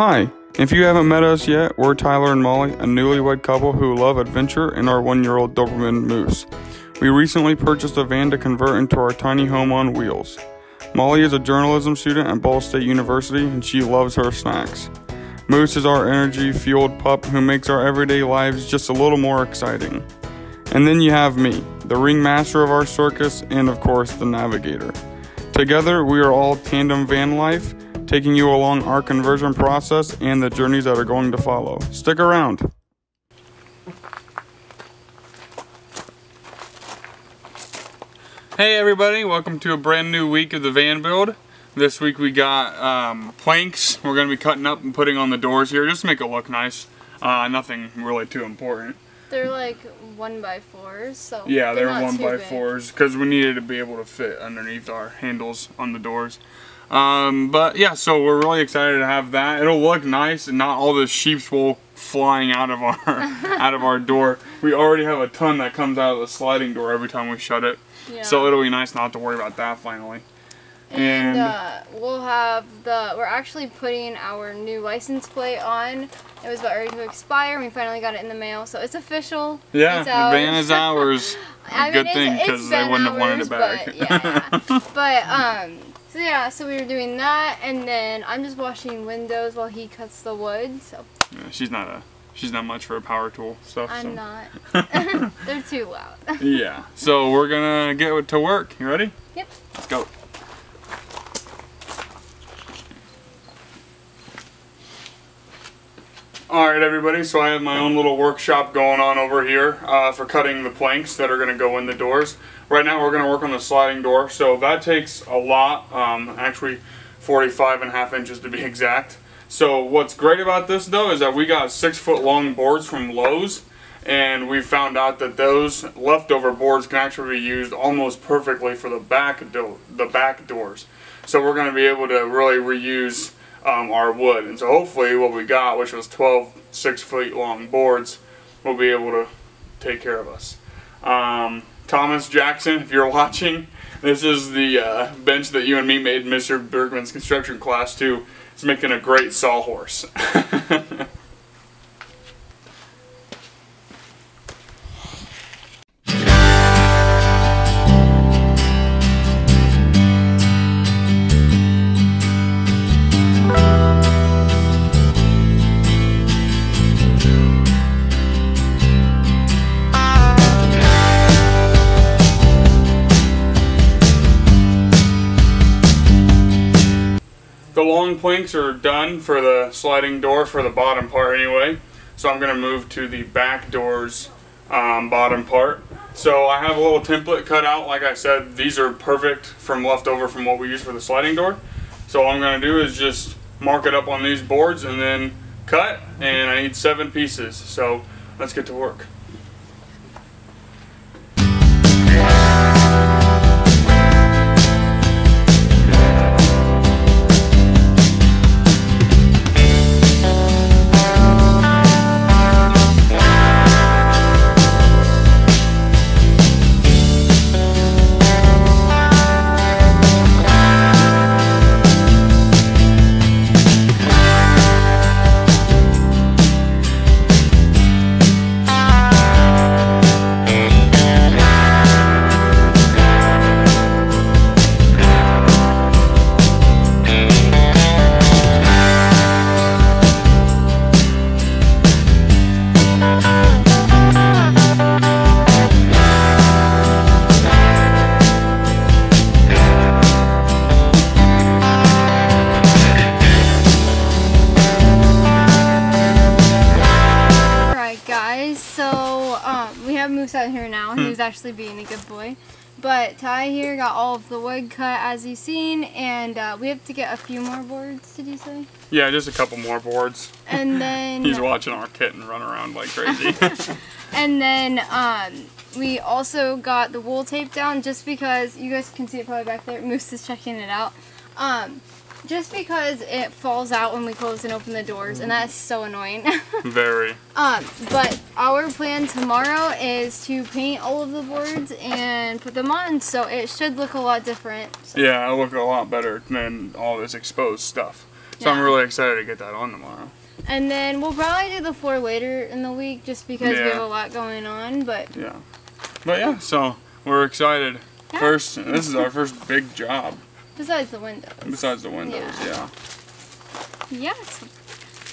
Hi, if you haven't met us yet, we're Tyler and Molly, a newlywed couple who love adventure and our one year old Doberman Moose. We recently purchased a van to convert into our tiny home on wheels. Molly is a journalism student at Ball State University and she loves her snacks. Moose is our energy fueled pup who makes our everyday lives just a little more exciting. And then you have me, the ringmaster of our circus, and of course, the navigator. Together, we are all tandem van life, taking you along our conversion process and the journeys that are going to follow. Stick around. Hey everybody, welcome to a brand new week of the van build. This week we got um, planks we're going to be cutting up and putting on the doors here just to make it look nice. Uh, nothing really too important. They're like one by fours, so Yeah, they're, not one too by big. fours because we needed to be able to fit underneath our handles on the doors. Um, but yeah, so we're really excited to have that. It'll look nice and not all the sheep's wool flying out of our out of our door. We already have a ton that comes out of the sliding door every time we shut it. Yeah. So it'll be nice not to worry about that finally. and and- uh, we'll have the. We're actually putting our new license plate on. It was about ready to expire. We finally got it in the mail, so it's official. Yeah, it's the ours. van is ours. I Good mean, thing because they wouldn't have wanted it back. But, yeah, but um, so yeah, so we were doing that, and then I'm just washing windows while he cuts the wood. So Yeah, she's not a she's not much for a power tool stuff. I'm so. not. They're too loud. Yeah. So we're gonna get to work. You ready? Yep. Let's go. Alright everybody, so I have my own little workshop going on over here uh, for cutting the planks that are going to go in the doors. Right now we're going to work on the sliding door, so that takes a lot, um, actually 45 and a half inches to be exact. So what's great about this though is that we got six foot long boards from Lowe's and we found out that those leftover boards can actually be used almost perfectly for the back do- the back doors. So we're going to be able to really reuse um, our wood, and so hopefully what we got, which was 12 six foot long boards, will be able to take care of us. Um, Thomas Jackson, if you're watching, this is the uh, bench that you and me made Mr. Bergman's construction class too. It's making a great sawhorse. The long planks are done for the sliding door for the bottom part anyway. So I'm going to move to the back doors um, bottom part. So I have a little template cut out. Like I said, these are perfect from leftover from what we use for the sliding door. So all I'm going to do is just mark it up on these boards and then cut. And I need seven pieces. So let's get to work. Moose out here now. Hmm. He's actually being a good boy. But Ty here got all of the wood cut as you've seen and uh, we have to get a few more boards, did you say? Yeah, just a couple more boards. And then He's watching our kitten run around like crazy. and then um, we also got the wool tape down just because you guys can see it probably back there. Moose is checking it out. Um, just because it falls out when we close and open the doors and that's so annoying. Very. Um, but our plan tomorrow is to paint all of the boards and put them on, so it should look a lot different. So- Yeah, it'll look a lot better than all this exposed stuff. So I'm really excited to get that on tomorrow. And then we'll probably do the floor later in the week just because we have a lot going on. But Yeah. But yeah, so we're excited. Yeah. First, this is our first big job besides the windows. besides the windows. Yeah. Yeah. Yes.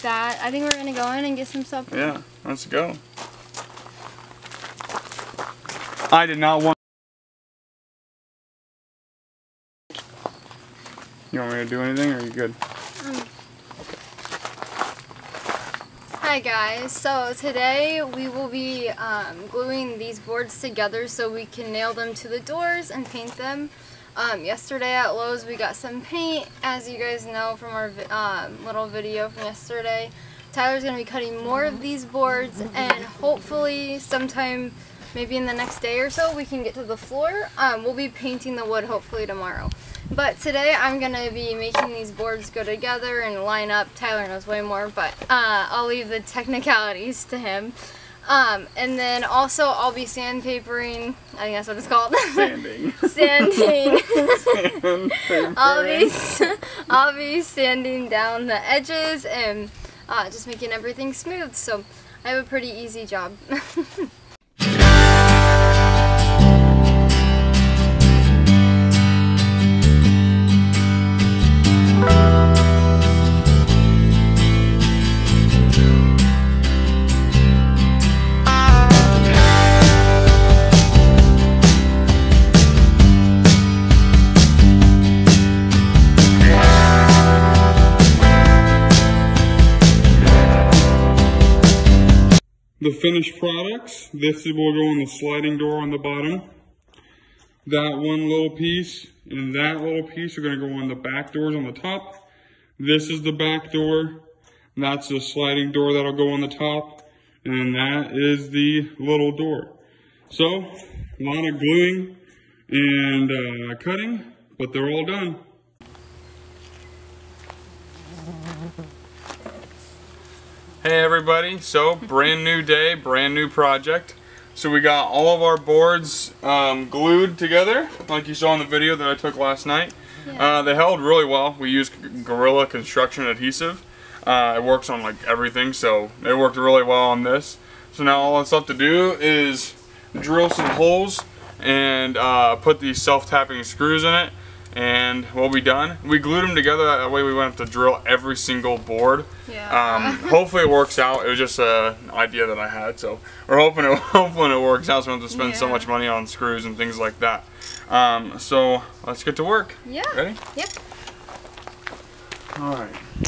That I think we're gonna go in and get some stuff. Yeah. Let's go. I did not want. You want me to do anything, or are you good? Hi guys, so today we will be um, gluing these boards together so we can nail them to the doors and paint them. Um, yesterday at Lowe's we got some paint, as you guys know from our um, little video from yesterday. Tyler's going to be cutting more of these boards and hopefully sometime maybe in the next day or so we can get to the floor. Um, we'll be painting the wood hopefully tomorrow. But today I'm going to be making these boards go together and line up. Tyler knows way more, but uh, I'll leave the technicalities to him. Um, and then also I'll be sandpapering, I think that's what it's called. Sanding. Sanding. I'll be, I'll be sanding down the edges and uh, just making everything smooth. So I have a pretty easy job. finished products, this is- will go on the sliding door on the bottom. That one little piece and that little piece are gonna go on the back doors on the top. This is the back door. That's the sliding door that'll go on the top. And that is the little door. So, a lot of gluing and uh, cutting, but they're all done. Hey everybody, so brand new day, brand new project. So we got all of our boards um, glued together, like you saw in the video that I took last night. Uh, they held really well. We used Gorilla Construction Adhesive. Uh, it works on like everything, so it worked really well on this. So now all that's left to do is drill some holes and uh, put these self-tapping screws in it and we'll be done. We glued them together that way we wouldn't have to drill every single board. Yeah. Um, hopefully it works out. It was just an idea that I had, so we're hoping it hoping it works out. So we don't have to spend so much money on screws and things like that. Um, so let's get to work. yeah. Ready? Yep. All right.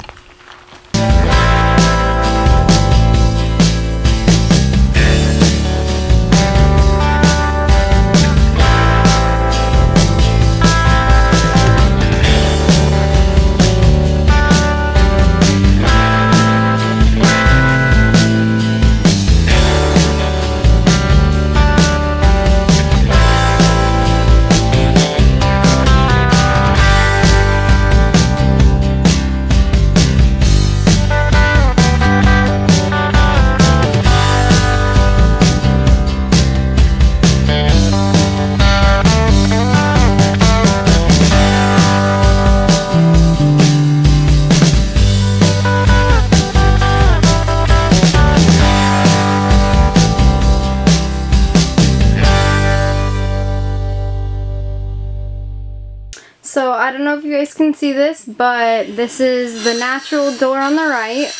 I don't know if you guys can see this, but this is the natural door on the right,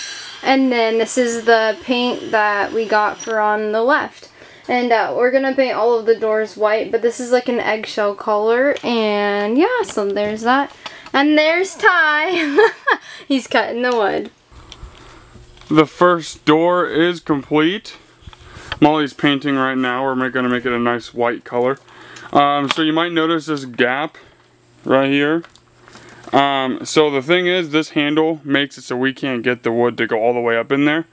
and then this is the paint that we got for on the left. And uh, we're gonna paint all of the doors white, but this is like an eggshell color, and yeah, so there's that. And there's Ty. He's cutting the wood. The first door is complete. Molly's painting right now. We're going to make it a nice white color. Um, so you might notice this gap right here. Um, so the thing is, this handle makes it so we can't get the wood to go all the way up in there.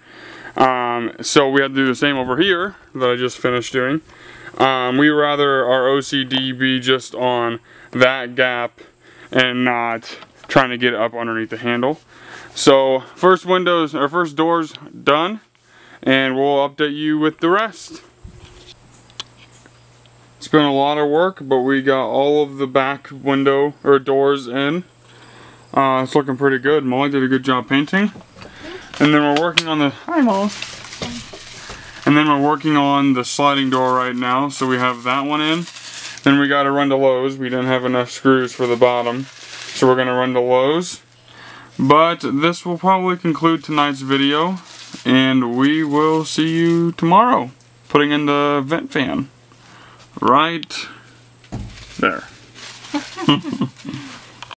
Um, so we had to do the same over here that I just finished doing. Um, we rather our OCD be just on that gap and not trying to get up underneath the handle. So first windows, or first doors done, and we'll update you with the rest. It's been a lot of work, but we got all of the back window or doors in. Uh, it's looking pretty good. Molly did a good job painting. And then we're working on the hi Molly. And then we're working on the sliding door right now. So we have that one in. Then we got to run to Lowe's. We didn't have enough screws for the bottom, so we're gonna run to Lowe's. But this will probably conclude tonight's video, and we will see you tomorrow. Putting in the vent fan right there.